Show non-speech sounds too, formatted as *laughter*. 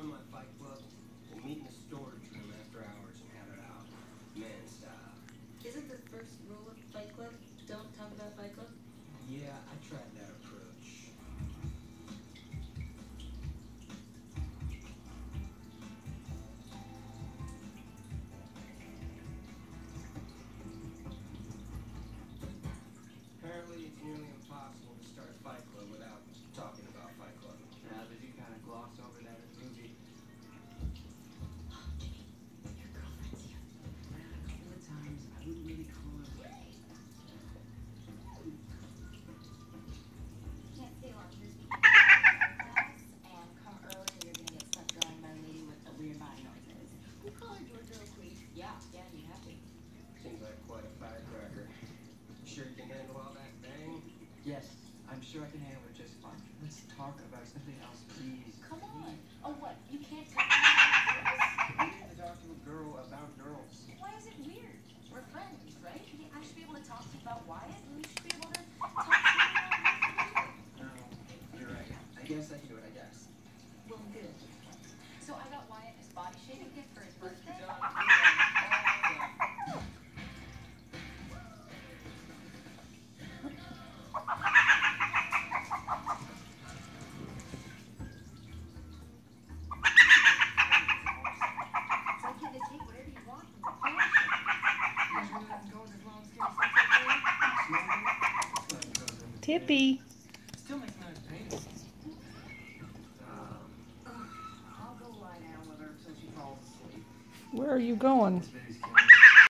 on my bike club, we'll meet in the storage room after hours and have it out, man style. Isn't the first rule of Fight Club, don't talk about Fight Club? Yeah, you have to. Seems like quite a firecracker. Sure you can handle all that bang? Yes, I'm sure I can handle it just fine. Let's talk about something else, please. Come on. Please. Oh, what? You can't talk *laughs* about We need to talk to a girl about girls. Why is it weird? We're friends, right? I should be able to talk to you about Wyatt, and you should be able to talk to me about No, you're right. I guess I can do it, I guess. Well, good. Asleep. Where are you going?